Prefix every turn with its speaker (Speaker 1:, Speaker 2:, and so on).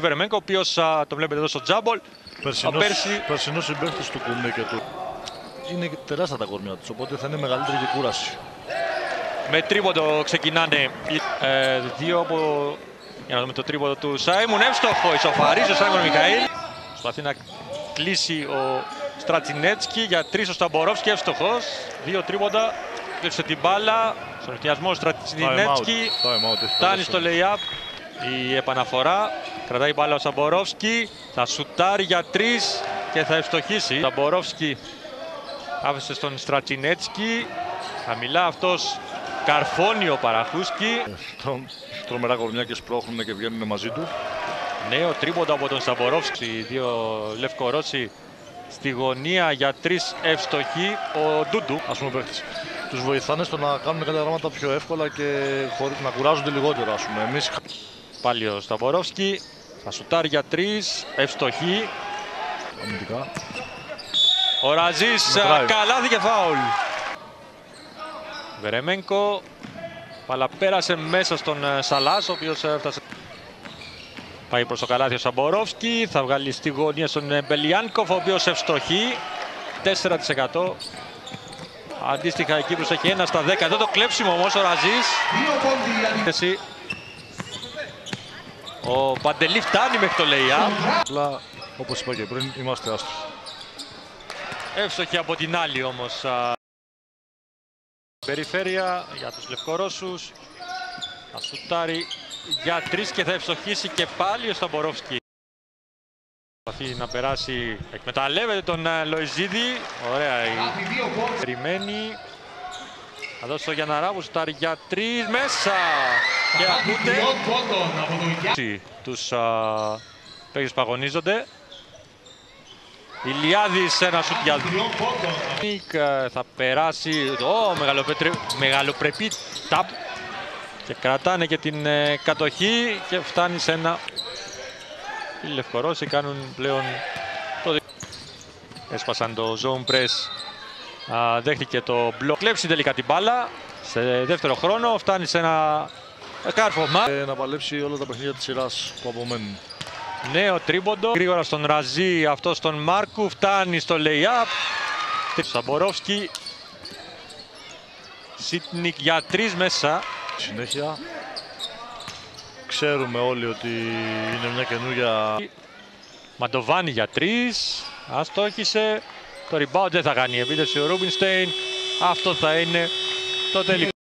Speaker 1: Βερεμένκο, ο οποίος το βλέπετε εδώ στο τζάμπολ.
Speaker 2: Περσινός,
Speaker 1: Α, πέρσι-
Speaker 2: περσινός συμπαίκτης του Κουμί και του. Είναι τεράστια τα κορμιά τους, οπότε θα είναι μεγαλύτερη και κούραση.
Speaker 1: Με τρίποντο ξεκινάνε οι ε, δύο από. Για να δούμε το τρίποντο του Σάιμουν. Εύστοχο ισοφαρίζει ο Σάιμουν Μιχαήλ. Προσπαθεί να κλείσει ο Στρατσινέτσκι για τρεις ο Σταμπορόφσκι. Εύστοχος. Δύο τρίποντα. Κλέψε την μπάλα. Στον εστιασμό ο Στρατσινέτσκι.
Speaker 2: Time out, έχει
Speaker 1: Φτάνει
Speaker 2: περάσει.
Speaker 1: στο lay-up. Η επαναφορά. Κρατάει μπάλα ο Σαμπορόφσκι. Θα σουτάρει για τρεις και θα ευστοχήσει. Ο Σαμπορόφσκι άφησε στον Στρατσινέτσκι. Χαμηλά αυτός καρφώνει ο Παραχούσκι.
Speaker 2: Τρομ- Τρομερά κορμιά και σπρώχνουν και βγαίνουν μαζί τους.
Speaker 1: Νέο τρίποντο από τον Σαμπορόφσκι. Οι δύο Λευκορώσοι στη γωνία για τρεις ευστοχεί. Ο Ντούντου.
Speaker 2: Ας πούμε παίχτες. Τους βοηθάνε στο να κάνουν κάποια πράγματα πιο εύκολα και χωρίς να κουράζονται λιγότερο, ας πούμε. Εμείς
Speaker 1: Πάλι ο Σταμπορόφσκι. Θα σουτάρει για τρεις. Ευστοχή.
Speaker 2: αμυντικά.
Speaker 1: Ο Ραζής
Speaker 2: Μετράει.
Speaker 1: καλάθι και φάουλ. Βερεμένκο. Παλα πέρασε μέσα στον ε, Σαλάς, ο οποίος έφτασε. Πάει προς το καλάθι ο Σαμπορόφσκι. Θα βγάλει στη γωνία στον ε, Μπελιάνκοφ, ο οποίος ευστοχεί. 4%. Αντίστοιχα εκεί που έχει ένα στα 10. Εδώ το κλέψιμο όμως ο Ραζής. Εσύ. Ο Παντελή φτάνει μέχρι το lay-up.
Speaker 2: Απλά, όπως είπα και πριν, είμαστε άστροι.
Speaker 1: Εύστοχη από την άλλη όμως α, περιφέρεια για τους Λευκορώσους. Θα σουτάρει για τρεις και θα ευστοχήσει και πάλι ο Σταμπορόφσκι. Προσπαθεί να περάσει, εκμεταλλεύεται τον α, Λοϊζίδη. Ωραία η περιμένει. Θα δώσει το Γιανναρά που σουτάρει για τρεις μέσα. Και ακούτε. τους α, παίκτες που αγωνίζονται. Ηλιάδης ένα σουτ για Νίκ, ε, θα περάσει. Ο μεγαλοπετρε... μεγαλοπρεπή ταπ και κρατάνε και την ε, κατοχή και φτάνει σε ένα. Οι Λευκορώσοι κάνουν πλέον το δι- έσπασαν το zone press. Α, δέχτηκε το μπλοκ κλέψει τελικά την μπάλα. Σε δεύτερο χρόνο φτάνει σε ένα κάρφωμα
Speaker 2: Ε, να παλέψει όλα τα παιχνίδια της σειράς που απομένουν.
Speaker 1: Νέο τρίποντο. Γρήγορα στον Ραζί, αυτό στον Μάρκου. Φτάνει στο lay-up. Σαμπορόφσκι. Σίτνικ για τρεις μέσα.
Speaker 2: Συνέχεια, ξέρουμε όλοι ότι είναι μια καινούργια
Speaker 1: Μαντοβάνι για τρεις. Αστόχησε. Το rebound δεν θα κάνει η επίθεση ο Ρούμπινστέιν. Αυτό θα είναι το τελικό.